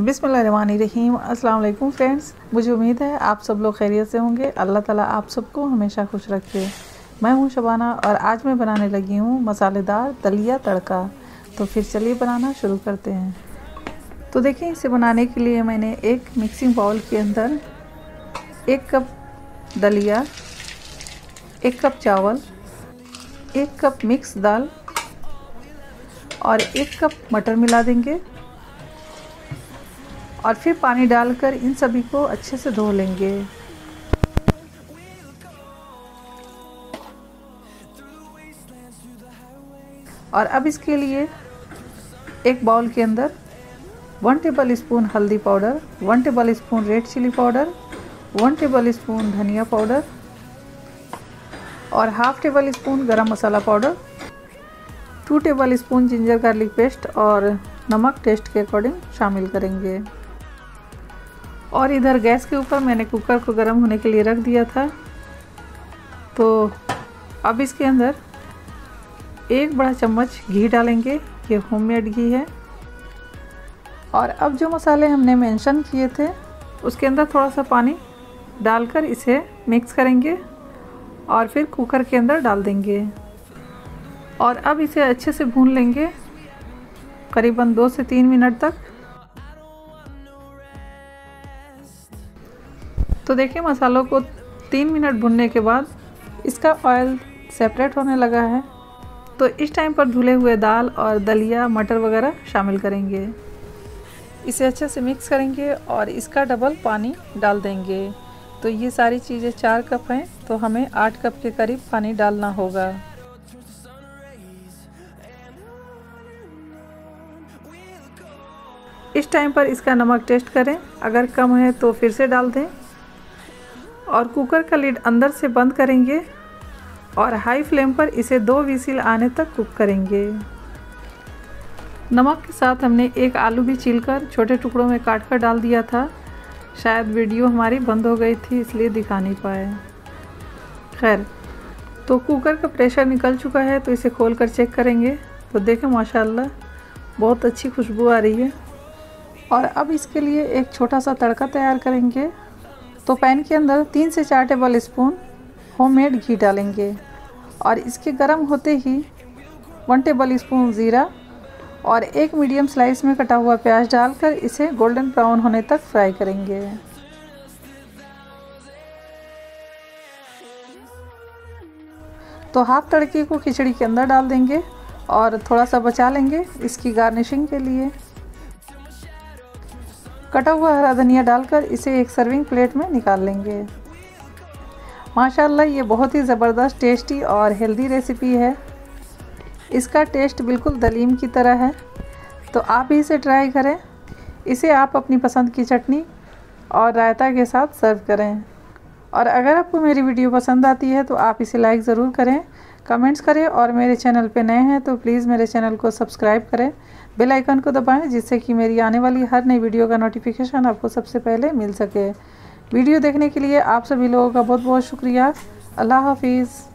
बिसमीम अस्सलाम फ्रेंड्स, मुझे उम्मीद है आप सब लोग खैरियत से होंगे। अल्लाह ताला आप सबको हमेशा खुश रखे। मैं हूँ शबाना और आज मैं बनाने लगी हूँ मसालेदार दलिया तड़का। तो फिर चलिए बनाना शुरू करते हैं। तो देखिए इसे बनाने के लिए मैंने एक मिक्सिंग बाउल के अंदर एक कप दलिया, एक कप चावल, एक कप मिक्स दाल और एक कप मटर मिला देंगे। और फिर पानी डालकर इन सभी को अच्छे से धो लेंगे। और अब इसके लिए एक बाउल के अंदर वन टेबल स्पून हल्दी powder one tablespoon red chilli powder one tablespoon धनिया पाउडर और half tablespoon garam masala powder two tablespoon ginger garlic paste और नमक टेस्ट के अकॉर्डिंग शामिल करेंगे। और इधर गैस के ऊपर मैंने कुकर को गर्म होने के लिए रख दिया था। तो अब इसके अंदर एक बड़ा चम्मच घी डालेंगे। ये होममेड घी है। और अब जो मसाले हमने मेंशन किए थे, उसके अंदर थोड़ा सा पानी डालकर इसे मिक्स करेंगे और फिर कुकर के अंदर डाल देंगे। और अब इसे अच्छे से भून लेंगे, करीबन दो से तीन मिनट तक। तो देखिए, मसालों को तीन मिनट भुनने के बाद इसका ऑयल सेपरेट होने लगा है। तो इस टाइम पर धुले हुए दाल और दलिया, मटर वगैरह शामिल करेंगे। इसे अच्छे से मिक्स करेंगे और इसका डबल पानी डाल देंगे। तो ये सारी चीज़ें चार कप हैं तो हमें आठ कप के करीब पानी डालना होगा। इस टाइम पर इसका नमक टेस्ट करें। अगर कम है तो फिर से डाल दें। और कुकर का लीड अंदर से बंद करेंगे और हाई फ्लेम पर इसे दो विसिल आने तक कुक करेंगे। नमक के साथ हमने एक आलू भी छीलकर छोटे टुकड़ों में काट कर डाल दिया था। शायद वीडियो हमारी बंद हो गई थी, इसलिए दिखा नहीं पाए। खैर तो कुकर का प्रेशर निकल चुका है तो इसे खोल कर चेक करेंगे। तो देखें, माशाल्लाह, बहुत अच्छी खुशबू आ रही है। और अब इसके लिए एक छोटा सा तड़का तैयार करेंगे। तो पैन के अंदर तीन से चार टेबल स्पून होममेड घी डालेंगे और इसके गर्म होते ही वन टेबल स्पून ज़ीरा और एक मीडियम स्लाइस में कटा हुआ प्याज डालकर इसे गोल्डन ब्राउन होने तक फ्राई करेंगे। तो हाफ़ तड़के को खिचड़ी के अंदर डाल देंगे और थोड़ा सा बचा लेंगे इसकी गार्निशिंग के लिए। कटा हुआ हरा धनिया डालकर इसे एक सर्विंग प्लेट में निकाल लेंगे। माशाल्लाह, ये बहुत ही ज़बरदस्त टेस्टी और हेल्दी रेसिपी है। इसका टेस्ट बिल्कुल दलीम की तरह है। तो आप भी इसे ट्राई करें। इसे आप अपनी पसंद की चटनी और रायता के साथ सर्व करें। और अगर आपको मेरी वीडियो पसंद आती है तो आप इसे लाइक ज़रूर करें कमेंट्स करें और मेरे चैनल पे नए हैं तो प्लीज़ मेरे चैनल को सब्सक्राइब करें। बेल आइकन को दबाएँ, जिससे कि मेरी आने वाली हर नई वीडियो का नोटिफिकेशन आपको सबसे पहले मिल सके। वीडियो देखने के लिए आप सभी लोगों का बहुत बहुत शुक्रिया। अल्लाह हाफिज़।